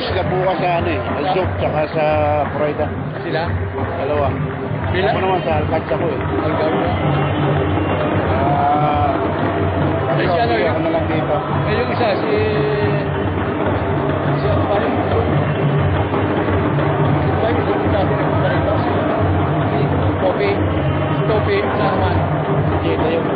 sila bukas sa ano eh. Alsok, tsaka sa Florida. Sila? Dalawa. Bila? Ako naman sa Alcatraz ako eh. Algaro. Ah, Ay, si ano, ako yung- na lang dito. Eh, yung isa, si... Si ano pa rin? Si? Si si Topi. Si Topi, sa naman. Dito yung